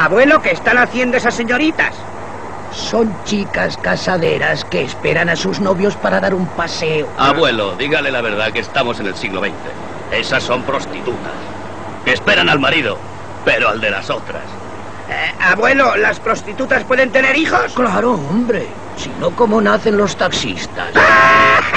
Abuelo, ¿qué están haciendo esas señoritas? Son chicas casaderas que esperan a sus novios para dar un paseo. Abuelo, dígale la verdad que estamos en el siglo XX. Esas son prostitutas. Que esperan al marido, pero al de las otras. Eh, abuelo, ¿las prostitutas pueden tener hijos? Claro, hombre. Si no, ¿cómo nacen los taxistas? ¡Ah!